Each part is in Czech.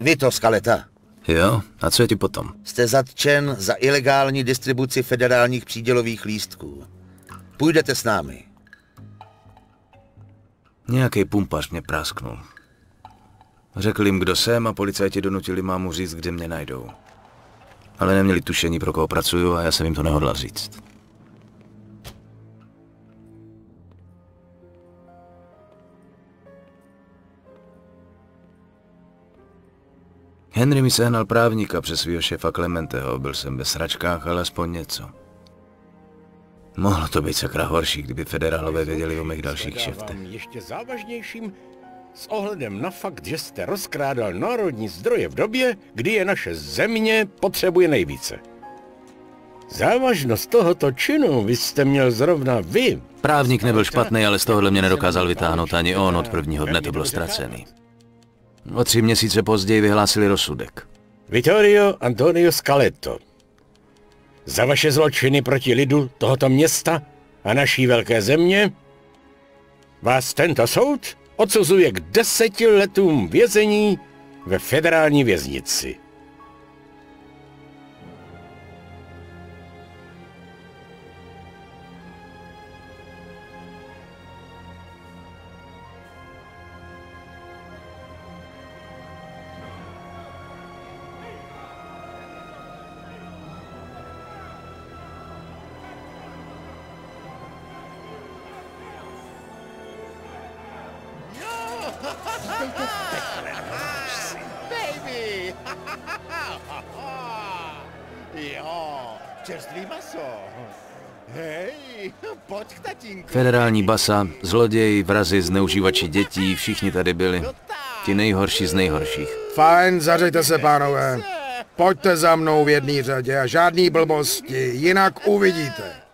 Vy to, Skaleta. Jo, a co je ti potom? Jste zatčen za ilegální distribuci federálních přídělových lístků. Půjdete s námi. Nějaký pumpař mě prásknul. Řekl jim, kdo jsem a policajti donutili mámu říct, kde mě najdou. Ale neměli tušení, pro koho pracuju a já jsem jim to nehodlal říct. Henry mi sehnal právníka přes svého šefa Clementeho. Byl jsem ve sračkách, ale aspoň něco. Mohlo to být sakra horší, kdyby federálové věděli o mých dalších šeftech. ještě závažnějším s ohledem na fakt, že jste rozkrádal národní zdroje v době, kdy je naše země potřebuje nejvíce. Závažnost tohoto činu vy jste měl zrovna vy. Právník nebyl špatný, ale z tohohle mě nedokázal vytáhnout ani on. Od prvního dne to bylo ztracený. O tři měsíce později vyhlásili rozsudek. Vittorio Antonio Scaletto. Za vaše zločiny proti lidu tohoto města a naší velké země vás tento soud odsuzuje k deseti letům vězení ve federální věznici. Baby! jo, čerstvý maso. Hej, pojď k tatínku. Federální basa, zloději, vrazi, zneužívači dětí, všichni tady byli. Ti nejhorší z nejhorších. Fajn, zařejte se, pánové. Pojďte za mnou v jedné řadě a žádný blbosti, jinak uvidíte.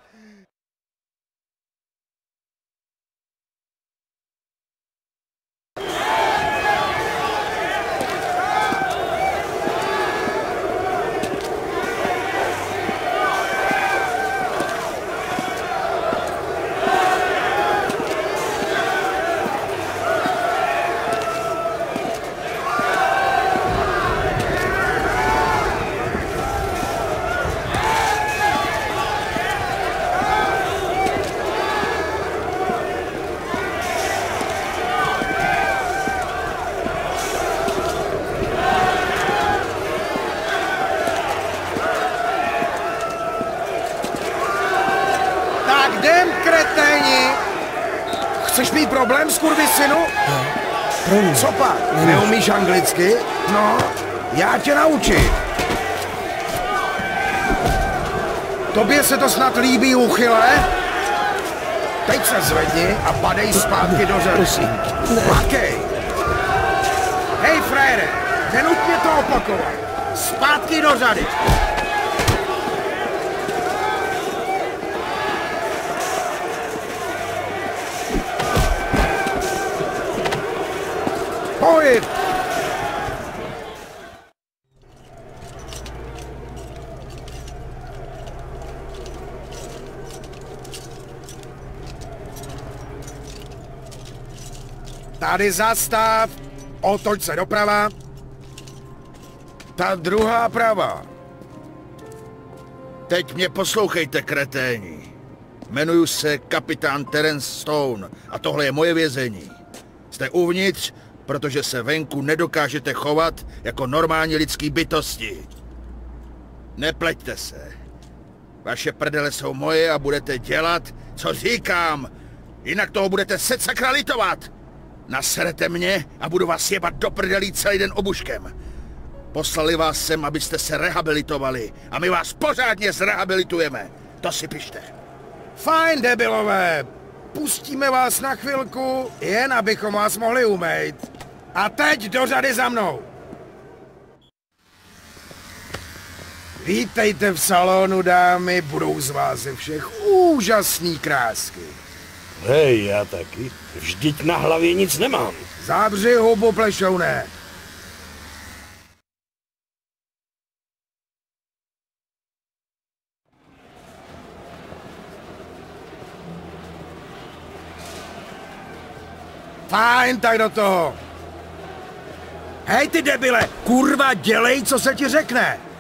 Tak jdem, kreténi! Chceš problém, skurvisinu? Pro Co pak? Neumíš anglicky? No, já tě naučím. Tobě se to snad líbí, uchyle? Teď se zvedni a padej zpátky do řady. Prosím. Makej. Hej, frére, nenutně to opakovat. Zpátky do řady. Tady zastav, otoč se doprava. Ta druhá prava. Teď mě poslouchejte, kreténi. Jmenuji se kapitán Terence Stone a tohle je moje vězení. Jste uvnitř, protože se venku nedokážete chovat jako normální lidský bytosti. Nepleťte se. Vaše prdele jsou moje a budete dělat, co říkám. Jinak toho budete se sakra litovat. Naserete mě a budu vás jebat do prdelí celý den obuškem. Poslali vás sem, abyste se rehabilitovali a my vás pořádně zrehabilitujeme. To si pište. Fajn, debilové. Pustíme vás na chvilku, jen abychom vás mohli umejt. A teď do řady za mnou. Vítejte v salonu, dámy, budou z vás ze všech úžasný krásky. Hej, já taky. Vždyť na hlavě nic nemám. Zábři hubu, plešouné. Fajn, tak do toho. Hej ty debile, kurva, dělej, co se ti řekne.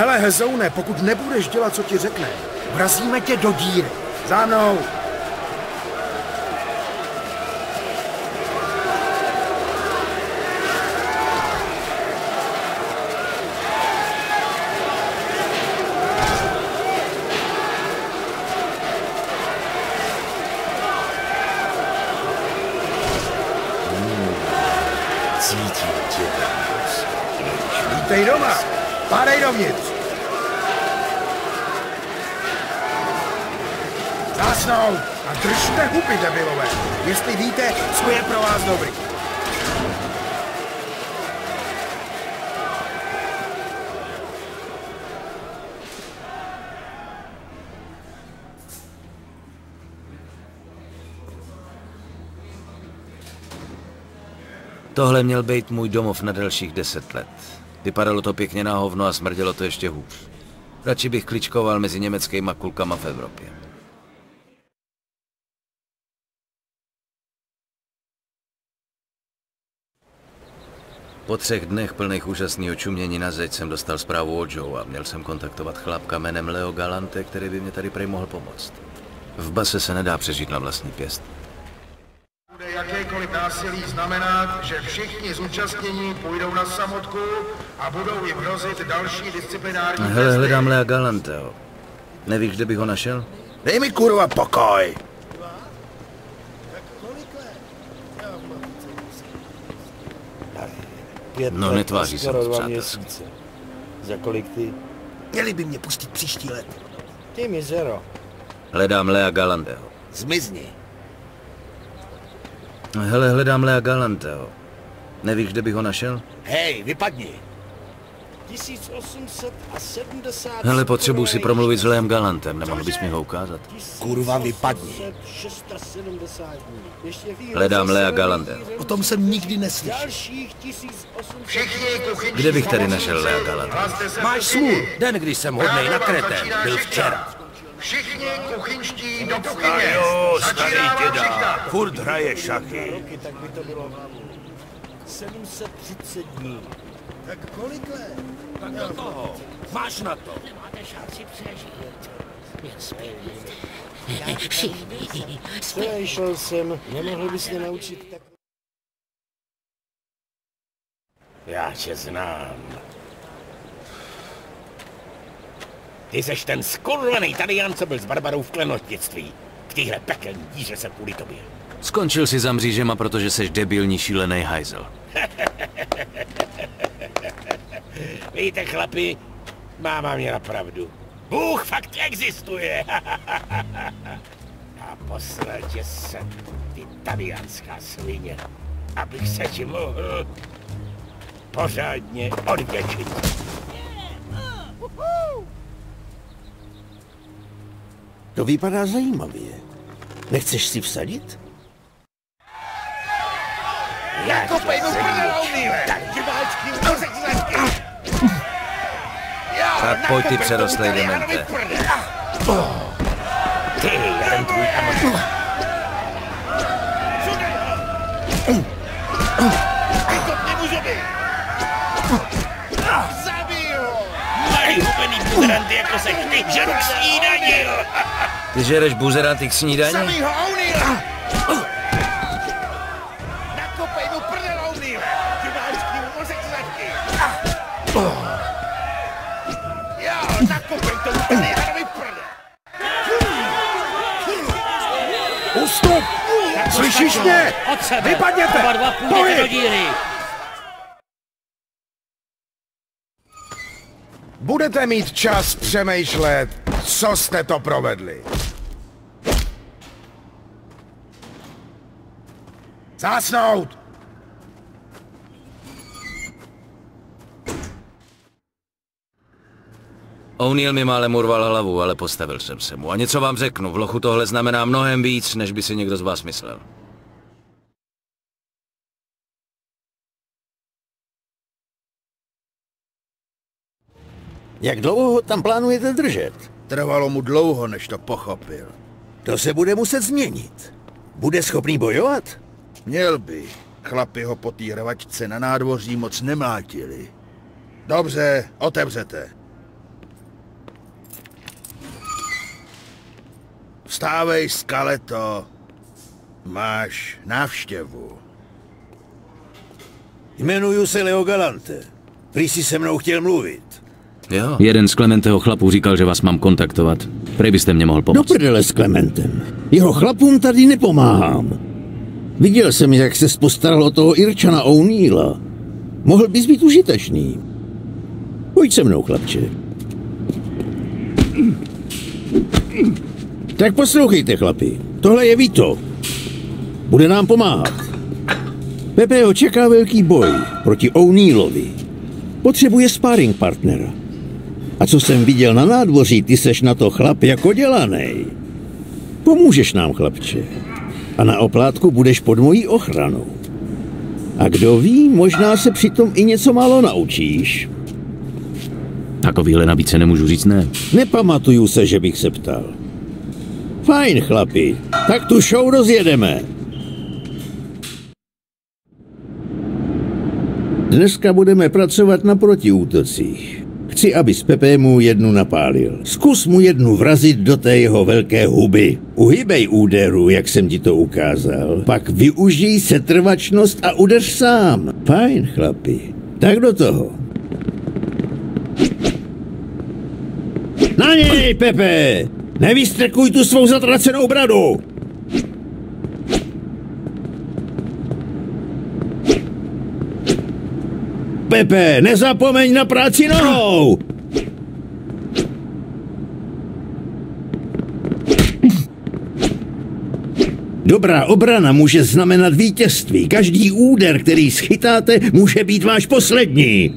Hele, Hezoune, pokud nebudeš dělat, co ti řekne, vrazíme tě do díry. Za mnou. Cítím tě. Vítej doma. Pádej dovnitř. Zásnout a držte huby, debilové, jestli víte, co je pro vás dobrý. Tohle měl být můj domov na delších deset let. Vypadalo to pěkně na hovno a smrdělo to ještě hůř. Radši bych kličkoval mezi německýma kulkama v Evropě. Po třech dnech plných úžasného čumění na zeď jsem dostal zprávu od Joe a měl jsem kontaktovat chlapka jménem Leo Galante, který by mě tady prej mohl pomoct. V base se nedá přežít na vlastní pěst. Bude jakékoliv násilí znamenat, že všichni zúčastnění půjdou na samotku a budou jim hrozit další disciplinární Hele, testy. hledám Lea Galanteho. Nevíš, kde bych ho našel? Dej mi kurva pokoj. Pět No, let a netváří se skoro dva měsíce. Za kolik ty? Měli by mě pustit příští let. Ty mizero. Hledám Lea Galanteho. Zmizni. Hele, hledám Lea Galanteho. Nevíš, kde bych ho našel? Hej, vypadni. 1870. Hele, potřebuji si promluvit s Leem Galantem, nemohl bys mi ho ukázat? Kurva, vypadni. 670 dní. Ještě výrok Hledám Lea Galante. O tom jsem nikdy neslyšel. Dalších 1800 Všichni kuchyňští Kde bych pomocníci, našel Lea Galante? Máš smůl, den, kdy jsem hodnej na začíná byl včera. Všichni kuchyňští do kuchyně. Jo, starý děda, furt hraje šachy. roky, tak 730 dní. Tak do toho, máš na to. Přešel jsem, nemohl bys mě naučit tak... Já tě znám. Ty seš ten skurvený Tadian, co byl s Barbarou v klenotnictví. V téhle pekelní díře se kvůli tobě. Skončil si za mřížema, protože seš debilní šílený hajzel. Víte, chlapi, máma měla pravdu. Bůh fakt existuje. A poslal tě sem, ty tadianská svině, abych se ti mohl pořádně odděčit. To vypadá zajímavě. Nechceš si vsadit? Já Kopej mu Tak diváčky. Tak pojď ty přerostlej demente. Ty, tvůj. Vykopni mu zuby. Zabij ho. Malý hubený buzeranty jako se ty, žeru k snídani, jo. Ty žereš buzeranty k snídani? Zabij ho, O'Neill! Mě? Od sebe! Vypadněte! Oba dva půjdete do díry! Budete mít čas přemýšlet, co jste to provedli. Zásnout! O'Neill mi málem urval hlavu, ale postavil jsem se mu. A něco vám řeknu, v lochu tohle znamená mnohem víc, než by si někdo z vás myslel. Jak dlouho ho tam plánujete držet? Trvalo mu dlouho, než to pochopil. To se bude muset změnit. Bude schopný bojovat? Měl by. Chlapi ho po té hrvačce na nádvoří moc nemlátili. Dobře, otevřete. Vstávej, skaleto. Máš návštěvu. Jmenuju se Leo Galante. Prý si se mnou chtěl mluvit. Jo. Jeden z Klementeho chlapů říkal, že vás mám kontaktovat. Prej byste mě mohl Do pomoct. prdele s Klementem. Jeho chlapům tady nepomáhám. Viděl jsem, jak se postaral o toho Irčana O'Neilla. Mohl bys být užitečný. Pojď se mnou, chlapče. Tak poslouchejte, chlapi. Tohle je Vito. Bude nám pomáhat. Pepe ho čeká velký boj proti O'Neillovi. Potřebuje sparring partnera. A co jsem viděl na nádvoří, ty seš na to chlap jako dělanej. Pomůžeš nám, chlapče. A na oplátku budeš pod mojí ochranou. A kdo ví, možná se přitom i něco málo naučíš. Takovýhle nabídce nemůžu říct ne. Nepamatuju se, že bych se ptal. Fajn, chlapi. Tak tu show rozjedeme. Dneska budeme pracovat na protiútocích. Chci, aby z Pepe mu jednu napálil. Zkus mu jednu vrazit do té jeho velké huby. Uhybej úderu, jak jsem ti to ukázal. Pak využij setrvačnost a udeř sám. Fajn, chlapi. Tak do toho. Na něj, Pepe! Nevystrkuj tu svou zatracenou bradu! Pepe, nezapomeň na práci nohou! Dobrá obrana může znamenat vítězství. Každý úder, který schytáte, může být váš poslední.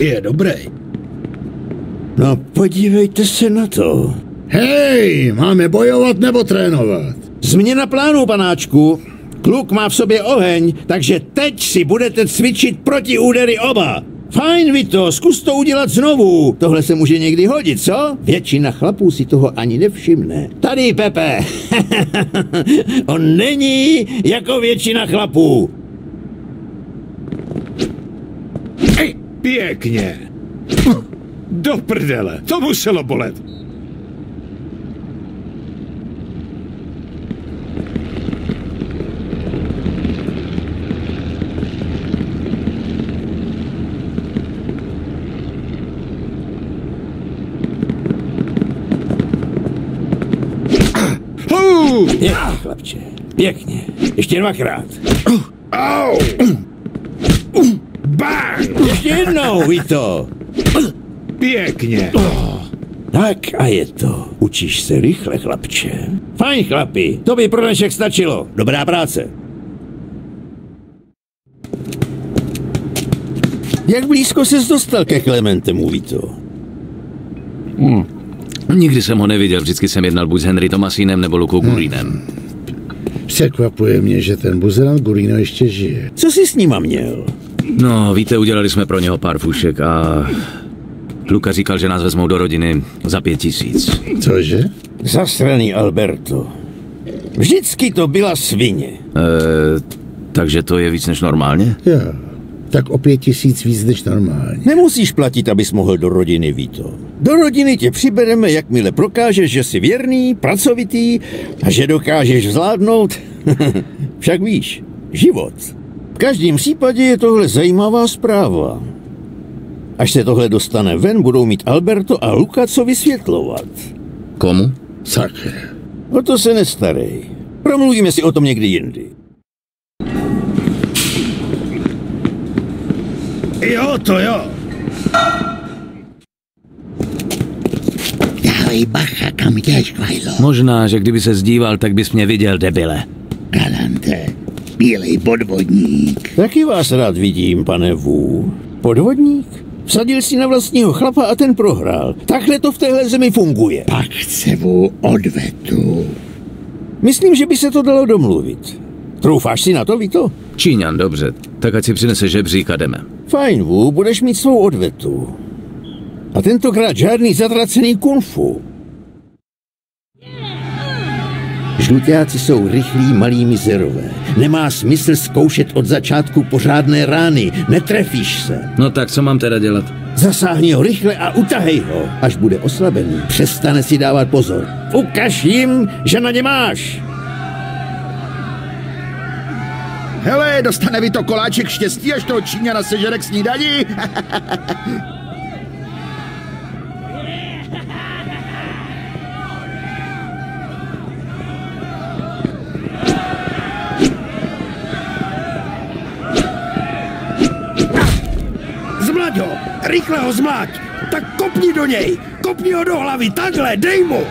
Je dobrý. No, podívejte se na to. Hej, máme bojovat nebo trénovat? Změna plánu, panáčku. Kluk má v sobě oheň, takže teď si budete cvičit proti údery oba. Fajn, Vito, zkus to udělat znovu. Tohle se může někdy hodit, co? Většina chlapů si toho ani nevšimne. Tady, Pepe. On není jako většina chlapů. Ej, pěkně. Do prdele, to muselo bolet. Pěkně, chlapče. Pěkně. Ještě dvakrát. Au! Bang! Ještě jednou, Vito. Pěkně. Tak a je to. Učíš se rychle, chlapče. Fajn, chlapi. To by pro dnešek stačilo. Dobrá práce. Jak blízko ses dostal ke Klementemu, Vito? Nikdy jsem ho neviděl, vždycky jsem jednal buď s Henry Tomasínem nebo Lukou Gurínem. Překvapuje mě, že ten buzerant Gurino ještě žije. Co jsi s nima měl? No, víte, udělali jsme pro něho pár fušek a... Luka říkal, že nás vezmou do rodiny za pět tisíc. Cože? Zasraný Alberto. Vždycky to byla svině. E, takže to je víc než normálně? Jo, tak o pět tisíc víc než normálně. Nemusíš platit, abys mohl do rodiny, Vito. Do rodiny tě přibereme, jakmile prokážeš, že jsi věrný, pracovitý a že dokážeš zvládnout, však víš, život. V každém případě je tohle zajímavá zpráva. Až se tohle dostane ven, budou mít Alberto a Luka co vysvětlovat. Komu? Sakra. O to se nestarej. Promluvíme si o tom někdy jindy. Jo, to jo. Dávej bacha, kam jdeš, Kvajlo. Možná, že kdyby se zdíval, tak bys mě viděl, debile. Galante, bílej podvodník. Taky vás rád vidím, pane Vů. Podvodník? Vsadil si na vlastního chlapa a ten prohrál. Takhle to v téhle zemi funguje. Pak chce vů odvetu. Myslím, že by se to dalo domluvit. Troufáš si na to, Vito? Číňan, dobře. Tak ať si přinese žebřík a jdeme. Fajn, Wu, budeš mít svou odvetu. A tentokrát žádný zatracený kung fu. Žlutáci jsou rychlí, malí mizerové. Nemá smysl zkoušet od začátku pořádné rány. Netrefíš se. No tak co mám teda dělat? Zasáhni ho rychle a utahej ho. Až bude oslabený, přestane si dávat pozor. Ukaž jim, že na ně máš. Hele, dostane vy to koláček štěstí, až toho Číňana sežere k snídani. Rychle ho zmlať! Tak kopni do něj! Kopni ho do hlavy! Takhle! Dej mu!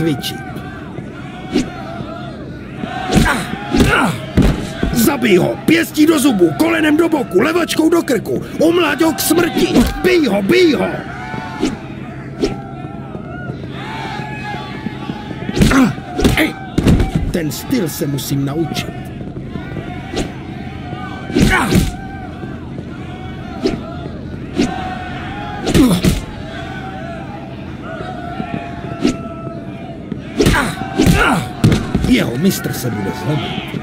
Cvičit. Zabij ho, pěstí do zubu, kolenem do boku, levačkou do krku, umláď ho k smrti, bij ho, bij ho. Ten styl se musím naučit. Mistr se bude zlobit.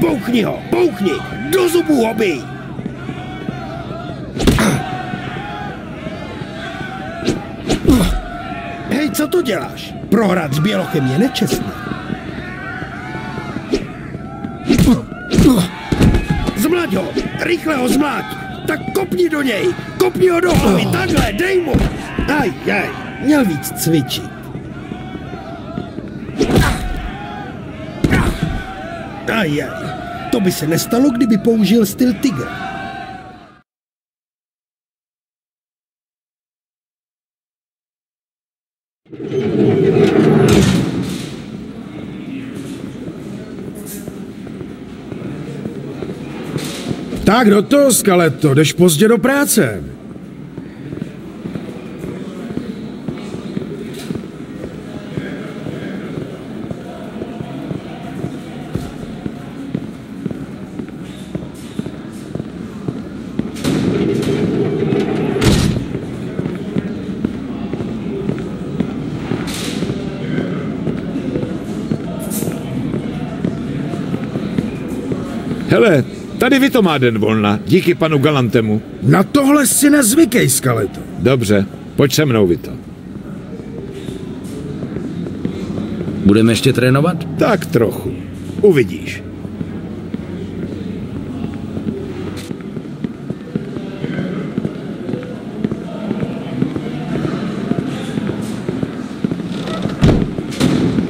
Bouchni ho, bouchni! Do zubu ho bij! Hej, co to děláš? Prohrát s Bělochem je nečestné. Zmlať ho! Rychle ho zmlať! Tak kopni do něj! Kopni ho do hlavy! Takhle! Dej mu! Aj, aj! Měl víc cvičit. Aj, aj. To by se nestalo, kdyby použil styl tygra. Tak do toho, Skaleto, jdeš pozdě do práce. Hele, to má den volna, díky panu Galantemu. Na tohle si nezvykej, Skaleto. Dobře, pojď se mnou, Vito. Budeme ještě trénovat? Tak trochu. Uvidíš.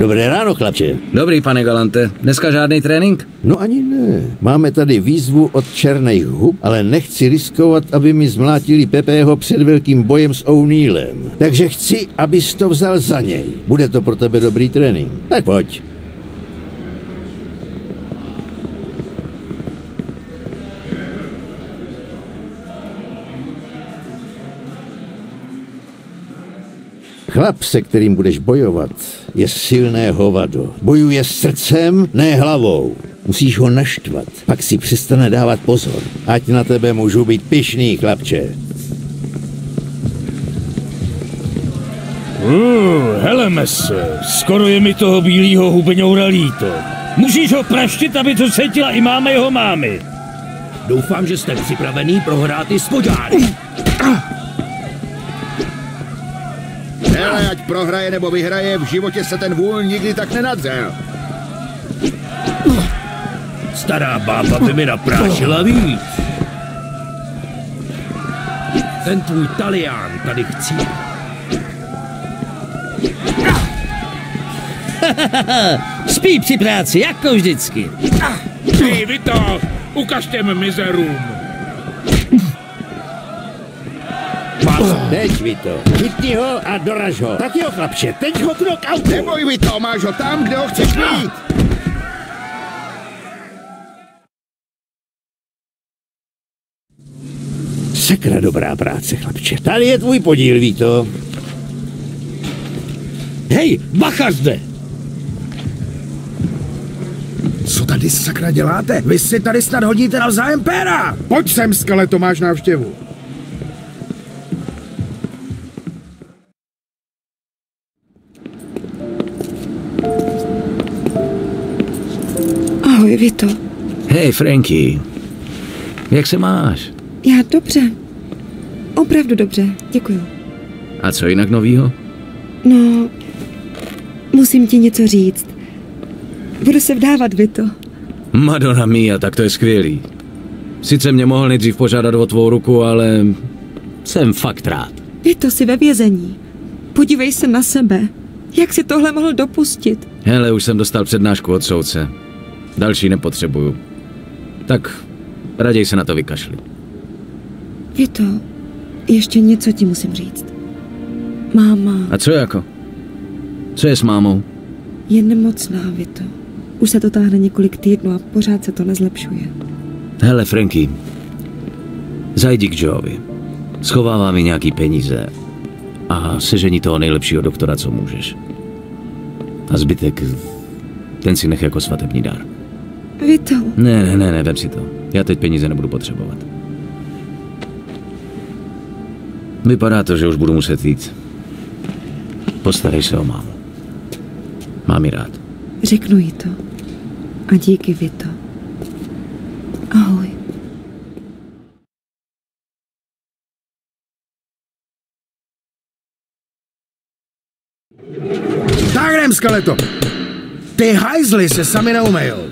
Dobré ráno, chlapče. Dobrý, pane Galante. Dneska žádný trénink? No ani ne. Máme tady výzvu od černých hub, ale nechci riskovat, aby mi zmlátili Pepeho před velkým bojem s O'Neillem. Takže chci, abys to vzal za něj. Bude to pro tebe dobrý trénink. Tak pojď. Chlap, se kterým budeš bojovat, je silné hovado. Bojuje srdcem, ne hlavou. Musíš ho naštvat, pak si přestane dávat pozor. Ať na tebe můžu být pišný, chlapče. Uh, heleme se, skoro je mi toho bílýho hubeňoura líto. Musíš ho praštit, aby to cítila i máma jeho mámy. Doufám, že jste připravený prohrát i spodňáry. Hele, ať prohraje nebo vyhraje, v životě se ten vůl nikdy tak nenadřel. Stará bába by mi naprášila víc. Ten tvůj talián tady chci. Spí při práci, jako vždycky. Hej, vy to! Ukaž těm mizerům! Teď, Vito. Chytni ho a doraž ho. Tak jo, chlapče, teď ho knockoutu. Neboj, Vito, máš ho tam, kde ho chceš mít. Sakra dobrá práce, chlapče. Tady je tvůj podíl, Vito. Hej, bacha zde! Co tady sakra děláte? Vy si tady snad hodíte navzájem péra. Pojď sem, skeleto, máš návštěvu. Vito. Hej, Franky. Jak se máš? Já dobře. Opravdu dobře, děkuju. A co jinak novýho? No, musím ti něco říct. Budu se vdávat, Vito. Madonna mia, tak to je skvělý. Sice mě mohl nejdřív požádat o tvou ruku, ale jsem fakt rád. Vito, jsi ve vězení. Podívej se na sebe. Jak si tohle mohl dopustit? Hele, už jsem dostal přednášku od soudce. Další nepotřebuju. Tak raději se na to vykašli. Vito, ještě něco ti musím říct. Máma A co jako? Co je s mámou? je nemocná, Vito. Už se to táhne několik týdnů a pořád se to nezlepšuje. Hele, Franky, zajdi k Joeovi. Schovává mi nějaký peníze a sežení toho nejlepšího doktora, co můžeš. A zbytek, ten si nech jako svatební dar. Vito, Ne, ne, ne, ne, vem si to. Já teď peníze nebudu potřebovat. Vypadá to, že už budu muset jít. Postarej se o mámu. Mám ji rád. řeknu jí to. A díky, Vito. Ahoj. Tak jdem, skeleto. Ty hajzly se sami neumejou.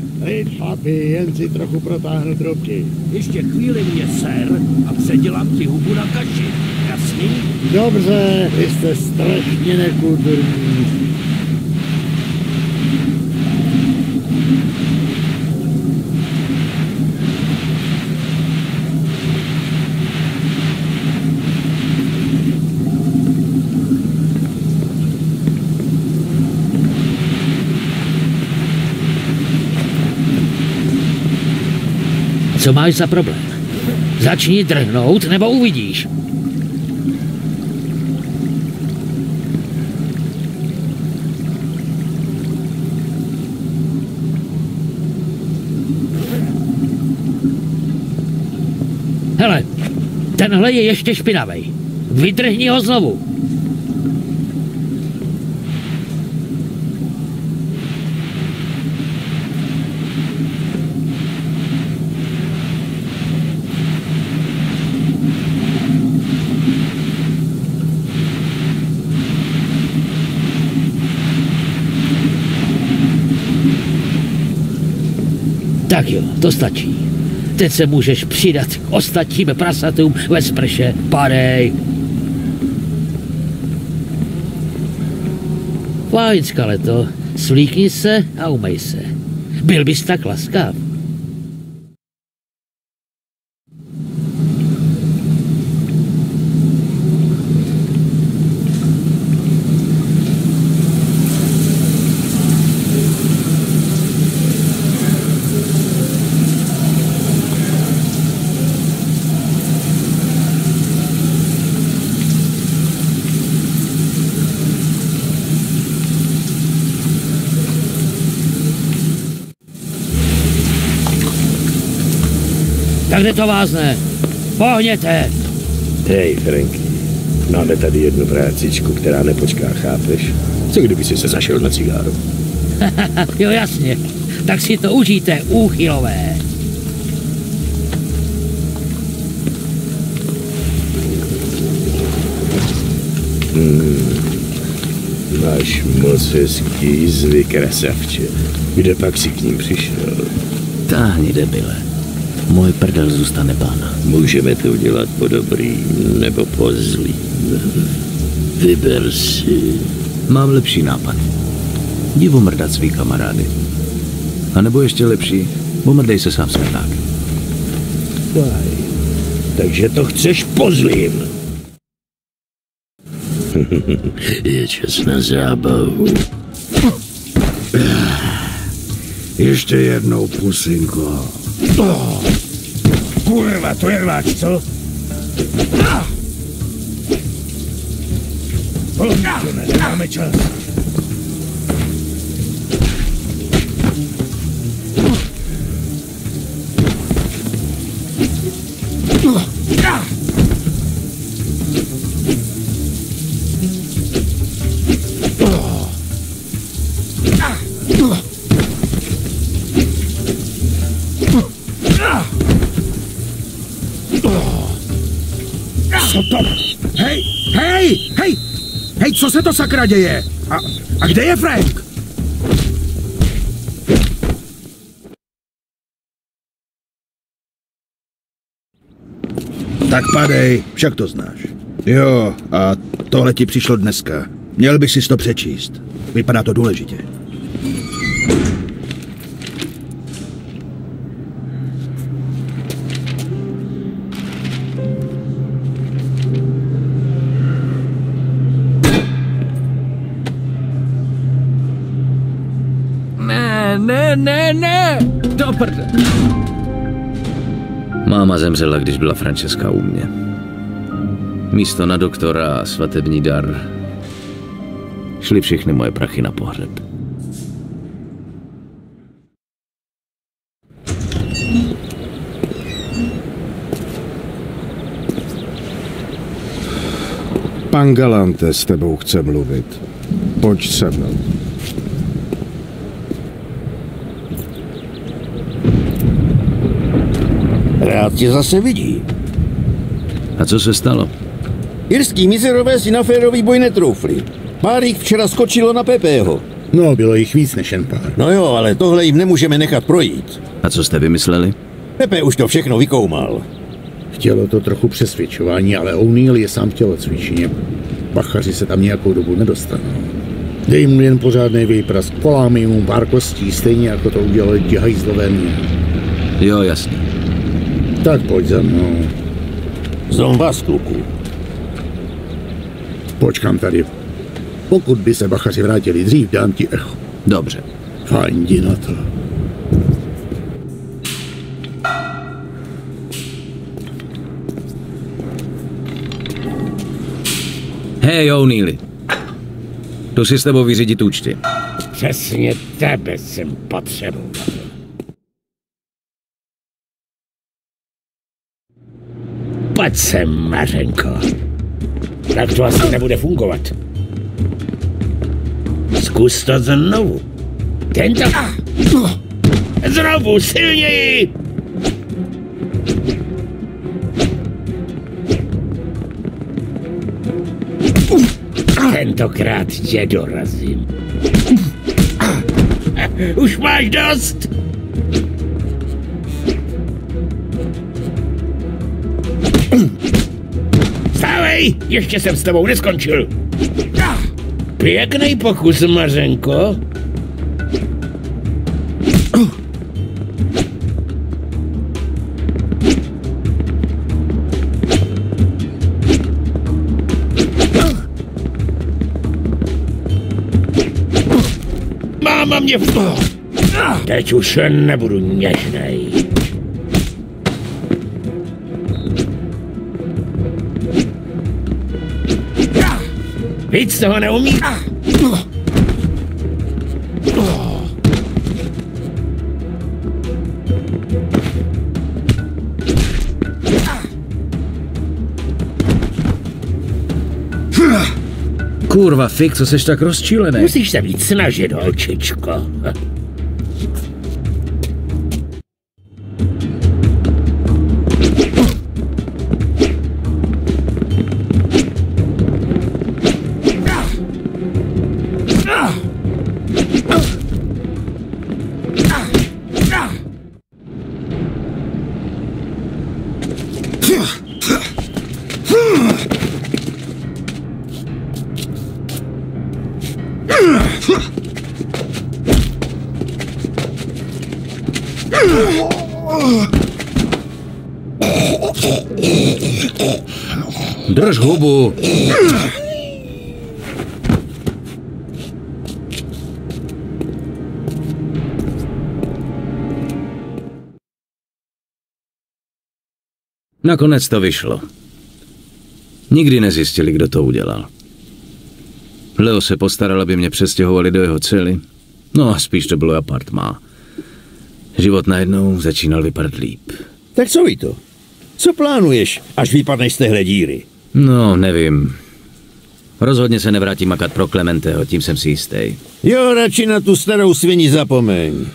Chlapi, jen si trochu protáhnu trubky. Ještě chvíli mě ser a předělám ti hubu na kaši. Jasný? Dobře, vy jste strašně nekulturní. Co máš za problém? Začni drhnout, nebo uvidíš. Hele, tenhle je ještě špinavý. Vydrhni ho znovu. Tak jo, to stačí. Teď se můžeš přidat k ostatním prasatům ve sprše. Padej. Fajn, skaleto. Svlíkni se a umej se. Byl bys tak laskav. Tak kde to vázne? Pohněte! Hej, Franky, máme tady jednu prácičku, která nepočká, chápeš? Co kdyby si se zašel na cigáru? jo, jasně. Tak si to užijte, úchylové. Hmm. Máš moc hezký zvyk, krasavče. Kde pak si k ním přišel? Táhni, debile. Můj prdel zůstane pána. Můžeme to udělat po dobrý nebo po zlý. Vyber si. Mám lepší nápad. Jdi omrdat svý kamarády. A nebo ještě lepší, omrdej se sám smrtákem. Fajn. Takže to chceš po zlým. Je čas na zábavu. Ještě jednou, pusinko. Oh, kurva, to je rváč, co? Pojď, nemáme čas. Co se to sakra děje? A, a kde je Frank? Tak padej, však to znáš. Jo, a tohle ti přišlo dneska. Měl bych si to přečíst. Vypadá to důležitě. Máma zemřela, když byla Francesca u mě. Místo na doktora a svatební dar šly všechny moje prachy na pohřeb. Pan Galante s tebou chce mluvit. Pojď se mnou. Rád tě zase vidí. A co se stalo? Irský mizerové si na férový boj netroufli. Pár jich včera skočilo na Pepeho. No, bylo jich víc než jen pár. No jo, ale tohle jim nemůžeme nechat projít. A co jste vymysleli? Pepe už to všechno vykoumal. Chtělo to trochu přesvědčování, ale O'Neill je sám v tělocvičně. Bachaři se tam nějakou dobu nedostanou. Dej mu jen pořádný výprask, poláme mu pár kostí, stejně jako to udělali ti hajzlové. Jo, jasně. Tak pojď za mnou. Zlom vás, kluku. Počkám tady. Pokud by se bachaři vrátili dřív, dám ti echo. Dobře. Fajn, jdi na to. Hej, O'Neilly. Jdu si s tebou vyřídit účty. Přesně tebe jsem potřeboval. Pojď sem, Mařenko. Tak to asi nebude fungovat. Zkus to znovu. Tento... Znovu, silněji! Tentokrát tě dorazím. Už máš dost? Hej, ještě jsem s tebou neskončil. Pěkný pokus, Mařenko. Máma mě... Teď už nebudu něžnej. Toho neumí? Kurva, Fik, co seš tak rozčílený? Musíš se víc snažit, holčičko. Nakonec to vyšlo. Nikdy nezjistili, kdo to udělal. Leo se postaral, aby mě přestěhovali do jeho cely. No a spíš to bylo apartmá. Život najednou začínal vypadat líp. Tak co ví to? Co plánuješ, až vypadneš z téhle díry? No, nevím. Rozhodně se nevrátím makat pro Klementeho, tím jsem si jistý. Jo, radši na tu starou svini zapomeň.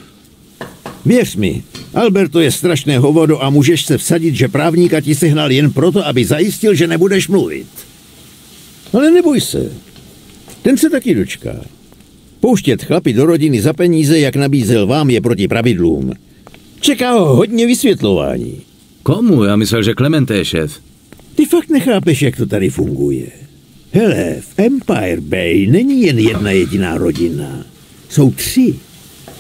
Věř mi, Alberto je strašné hovodo a můžeš se vsadit, že právníka ti sehnal jen proto, aby zajistil, že nebudeš mluvit. Ale neboj se. Ten se taky dočká. Pouštět chlapi do rodiny za peníze, jak nabízel vám, je proti pravidlům. Čeká ho hodně vysvětlování. Komu? Já myslel, že Clemente je šéf. Ty fakt nechápeš, jak to tady funguje. Hele, v Empire Bay není jen jedna jediná rodina. Jsou tři.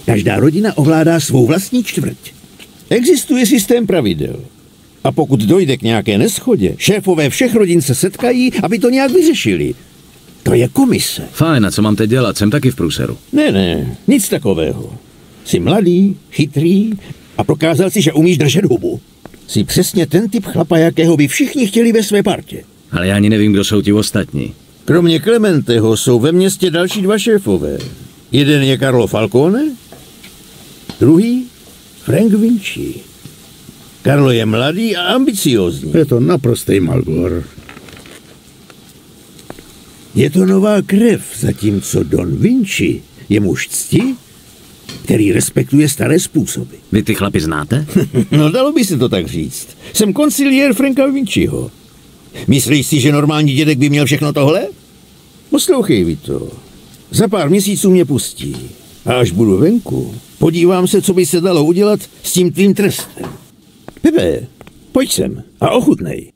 Každá rodina ovládá svou vlastní čtvrť. Existuje systém pravidel. A pokud dojde k nějaké neschodě, šéfové všech rodin se setkají, aby to nějak vyřešili. To je komise. Fajn, a co mám teď dělat? Jsem taky v průseru. Ne, ne, nic takového. Jsi mladý, chytrý a prokázal si, že umíš držet hubu. Jsi přesně ten typ chlapa, jakého by všichni chtěli ve své partě. Ale já ani nevím, kdo jsou ti ostatní. Kromě Clementeho jsou ve městě další dva šéfové. Jeden je Carlo Falcone, druhý Frank Vinci. Carlo je mladý a ambiciózní. Je to naprostý Malgor. Je to nová krev, zatímco Don Vinci je muž cti, který respektuje staré způsoby. Vy ty chlapi znáte? no dalo by se to tak říct. Jsem konciliér Franka Vinciho. Myslíš si, že normální dědek by měl všechno tohle? Poslouchej, Vito. Za pár měsíců mě pustí. A až budu venku, podívám se, co by se dalo udělat s tím tvým trestem. Pepe, pojď sem a ochutnej.